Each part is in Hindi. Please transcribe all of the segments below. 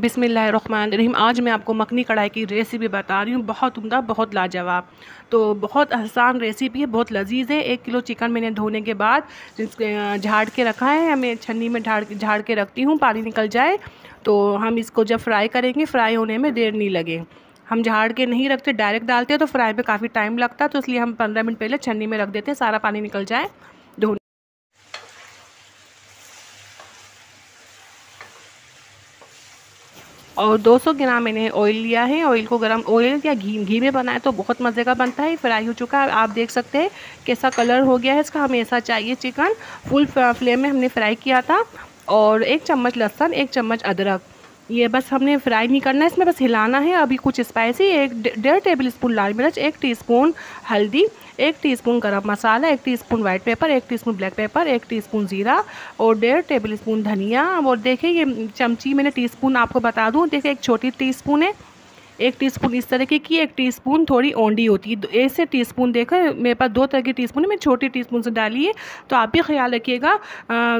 बिसमीम आज मैं आपको मखनी कढ़ाई की रेसिपी बता रही हूँ। बहुत उमदा, बहुत लाजवाब। तो बहुत आसान रेसिपी है, बहुत लजीज़ है। एक किलो चिकन मैंने धोने के बाद झाड़ के रखा है मैं छन्नी में झाड़ झाड़ के रखती हूँ, पानी निकल जाए। तो हम इसको जब फ्राई करेंगे फ्राई होने में देर नहीं लगे। हम झाड़ के नहीं रखते डायरेक्ट डालते हैं तो फ्राई में काफ़ी टाइम लगता है तो इसलिए हम पंद्रह मिनट पहले छन्नी में रख देते हैं, सारा पानी निकल जाए धोने और 200 ग्राम मैंने ऑयल लिया है। ऑयल को गरम ऑयल या घी घी में बनाए तो बहुत मज़े का बनता है। फ्राई हो चुका है। आप देख सकते हैं कैसा कलर हो गया है। इसका हमें ऐसा चाहिए चिकन फुल फ्लेम में हमने फ्राई किया था। और एक चम्मच लहसन, एक चम्मच अदरक। ये बस हमने फ्राई नहीं करना है इसमें बस हिलाना है। अभी कुछ स्पाइसी एक डेढ़ टेबल स्पून लाल मिर्च, एक टीस्पून हल्दी, एक टीस्पून गरम मसाला, एक टीस्पून वाइट पेपर एक टीस्पून ब्लैक पेपर एक टीस्पून ज़ीरा और डेढ़ टेबल स्पून धनिया। और देखिए ये चमची, मैंने टीस्पून आपको बता दूँ, देखिए एक छोटी टीस्पून है। एक टीस्पून इस तरह की कि एक टीस्पून थोड़ी ओंडी होती है। ऐसे टीस्पून देखो, मेरे पास दो तरह की टीस्पून है, मैं छोटी टीस्पून से डाली है तो आप भी ख्याल रखिएगा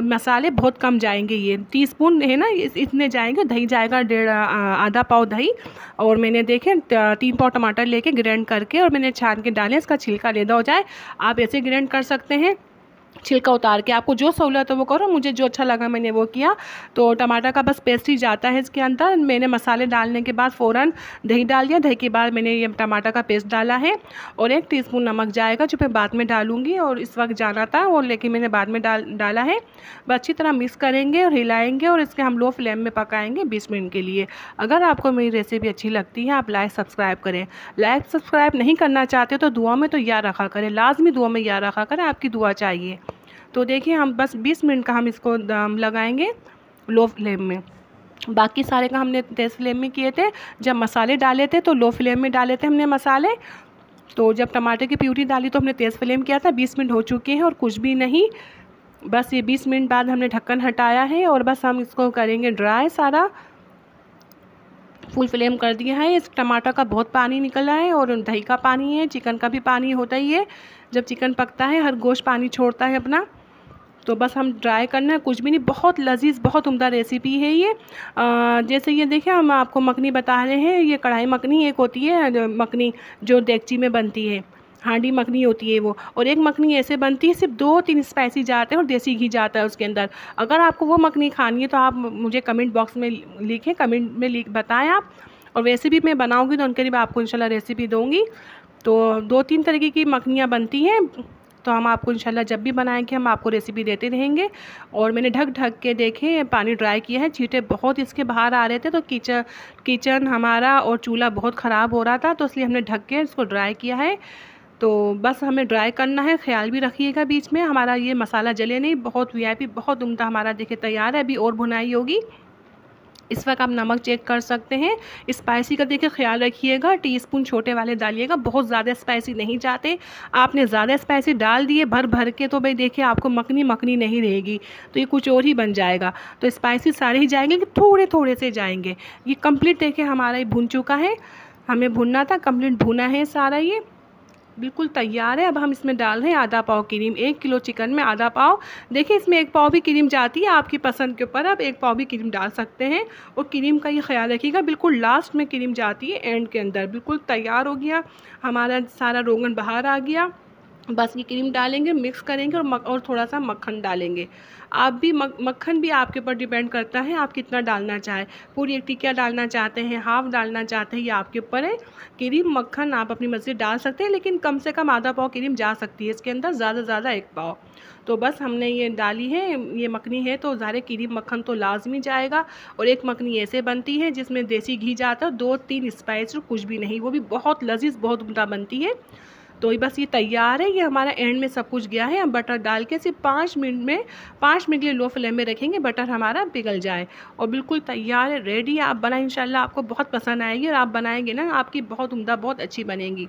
मसाले बहुत कम जाएँगे ये। टीस्पून है ना इतने जाएँगे, दही जाएगा, डेढ़ आधा पाव दही, और मैंने देखे तीन पाव टमाटर लेके ग्राइंड करके और मैंने छान के डाले, इसका छिलका लेदा हो जाए, आप ऐसे ग्राइंड कर सकते हैं। छिलका उतार के आपको जो सहूलत है वो करो, मुझे जो अच्छा लगा मैंने वो किया। तो टमाटर का बस पेस्ट ही जाता है इसके अंदर। मैंने मसाले डालने के बाद फ़ौरन दही डाल दिया। दही के बाद मैंने ये टमाटर का पेस्ट डाला है और एक टीस्पून नमक जाएगा, जो मैं बाद में डालूँगी और इस वक्त जाना था और लेकिन मैंने बाद में डाल, डाला है। बस अच्छी तरह मिक्स करेंगे और हिलाएँगे और इसके हम लो फ्लेम में पकाएँगे बीस मिनट के लिए। अगर आपको मेरी रेसिपी अच्छी लगती है, आप लाइक सब्सक्राइब करें। लाइक सब्सक्राइब नहीं करना चाहते तो दुआ में तो याद रखा करें। लाजमी दुआ में याद रखा करें। आपकी दुआ चाहिए। तो देखिए, हम बस 20 मिनट का हम इसको लगाएँगे लो फ्लेम में। बाकी सारे का हमने तेज़ फ्लेम में किए थे। जब मसाले डाले थे तो लो फ्लेम में डाले थे हमने मसाले। तो जब टमाटर की प्यूरी डाली तो हमने तेज़ फ्लेम किया था। 20 मिनट हो चुके हैं और कुछ भी नहीं। बस ये 20 मिनट बाद हमने ढक्कन हटाया है और बस हम इसको करेंगे ड्राई सारा। फुल फ्लेम कर दिया है। इस टमाटर का बहुत पानी निकला है और दही का पानी है। चिकन का भी पानी होता ही है। जब चिकन पकता है, हर गोश्त पानी छोड़ता है अपना। तो बस हम ड्राई करना है। कुछ भी नहीं बहुत लजीज बहुत उम्दा रेसिपी है ये। आ, जैसे ये देखें हम आपको मखनी बता रहे हैं। ये कढ़ाई मखनी एक होती है मखनी जो डेगची में बनती है। हांडी मखनी होती है वो। और एक मखनी ऐसे बनती है सिर्फ़ दो तीन स्पाइसी जाते हैं और देसी घी जाता है उसके अंदर। अगर आपको वो मखनी खानी है तो आप मुझे कमेंट बॉक्स में लिखें कमेंट में लिख बताएँ आप। और वैसे भी मैं बनाऊँगी तो उनके लिए आपको इंशाल्लाह रेसिपी दूँगी। तो दो तीन तरीके की मखनियाँ बनती हैं। तो हम आपको इंशाल्लाह जब भी बनाएँगे, हम आपको रेसिपी देते रहेंगे। और मैंने ढक ढक के देखे, पानी ड्राई किया है, चीटे बहुत इसके बाहर आ रहे थे तो किचन किचन हमारा और चूल्हा बहुत ख़राब हो रहा था तो इसलिए हमने ढक के इसको ड्राई किया है। तो बस हमें ड्राई करना है, ख्याल भी रखिएगा बीच में, हमारा ये मसाला जले नहीं, बहुत वीआईपी बहुत उमदा हमारा देखे तैयार है, अभी और भुनाई होगी। इस वक्त आप नमक चेक कर सकते हैं। स्पाइसी का देखिए ख्याल रखिएगा टीस्पून छोटे वाले डालिएगा, बहुत ज़्यादा स्पाइसी नहीं चाहते आपने ज़्यादा स्पाइसी डाल दिए भर भर के तो भाई देखिए आपको मखनी मखनी नहीं रहेगी तो ये कुछ और ही बन जाएगा। तो स्पाइसी सारे ही जाएँगे कि थोड़े थोड़े से जाएँगे। ये कंप्लीट देखिए हमारा ये भुन चुका है। हमें भुनना था कंप्लीट भुना है सारा ये। बिल्कुल तैयार है। अब हम इसमें डाल रहे हैं आधा पाव क्रीम, एक किलो चिकन में आधा पाव। देखिए, इसमें एक पाव भी क्रीम जाती है आपकी पसंद के ऊपर, आप एक पाव भी क्रीम डाल सकते हैं। और क्रीम का ये ख्याल रखिएगा, बिल्कुल लास्ट में क्रीम जाती है एंड के अंदर। बिल्कुल तैयार हो गया, हमारा सारा रोगन बाहर आ गया। बस ये क्रीम डालेंगे मिक्स करेंगे और मक, और थोड़ा सा मक्खन डालेंगे। आप भी मक्खन भी आपके ऊपर डिपेंड करता है आप कितना डालना चाहें। पूरी एक टिकिया डालना चाहते हैं हाफ़ डालना चाहते हैं ये आपके ऊपर है। क्रीम मक्खन आप अपनी मर्ज़ी डाल सकते हैं लेकिन कम से कम आधा पाव क्रीम जा सकती है इसके अंदर ज़्यादा से ज़्यादा एक पाव। तो बस हमने ये डाली है ये मखनी है तो ज़ाहिर क्रीम मक्खन तो लाजमी जाएगा। और एक मखनी ऐसे बनती है जिसमें देसी घी जाता है दो तीन स्पाइस कुछ भी नहीं वो भी बहुत लजीज बहुत उमदा बनती है। तो ये बस ये तैयार है, ये हमारा एंड में सब कुछ गया है। हम बटर डाल के सिर्फ़ पाँच मिनट में, पाँच मिनट लिए लो फ्लेम में रखेंगे बटर हमारा पिघल जाए। और बिल्कुल तैयार है रेडी है। आप बनाए, इंशाल्लाह आपको बहुत पसंद आएगी और आप बनाएँगे ना, आपकी बहुत उमदा, बहुत अच्छी बनेगी।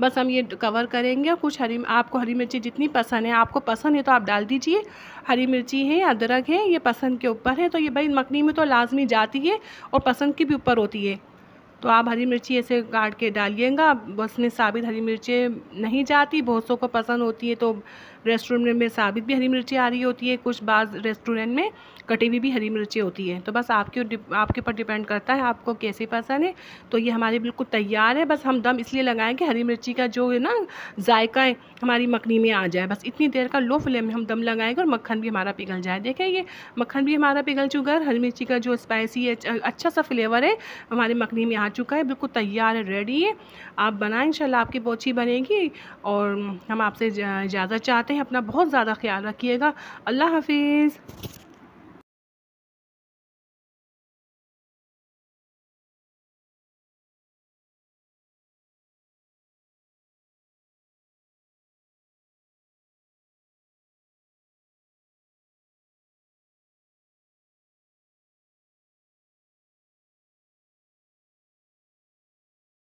बस हम ये कवर करेंगे और कुछ हरी, आपको हरी मिर्ची जितनी पसंद है, आपको पसंद है तो आप डाल दीजिए। हरी मिर्ची है, अदरक है, ये पसंद के ऊपर है। तो ये भाई मखनी में तो लाजमी जाती है और पसंद की भी ऊपर होती है। तो आप हरी मिर्ची ऐसे काट के डालिएगा। बस में साबित हरी मिर्चें नहीं जाती, बहुत सौ को पसंद होती है तो रेस्टोरेंट में साबित भी हरी मिर्ची आ रही होती है, कुछ बाज़ रेस्टोरेंट में कटी हुई भी हरी मिर्ची होती है। तो बस आपके आपके ऊपर डिपेंड करता है, आपको कैसे पसंद है। तो ये हमारी बिल्कुल तैयार है, बस हम दम इसलिए लगाएँ कि हरी मिर्ची का जो है ना, जायका है, हमारी मखनी में आ जाए। बस इतनी देर का लो फ्लेम में हम दम लगाएँगे और मक्खन भी हमारा पिघल जाए। देखें ये मक्खन भी हमारा पिघल चुका है, हरी मिर्ची का जो स्पाइसी है अच्छा सा फ्लेवर है, हमारी मखनी में आ चुका है, बिल्कुल तैयार है रेडी है। आप बनाएँ, इंशाल्लाह आपकी अच्छी बनेगी और हम आपसे इजाज़त चाहते हैं। अपना बहुत ज़्यादा ख्याल रखिएगा। अल्लाह हाफिज़।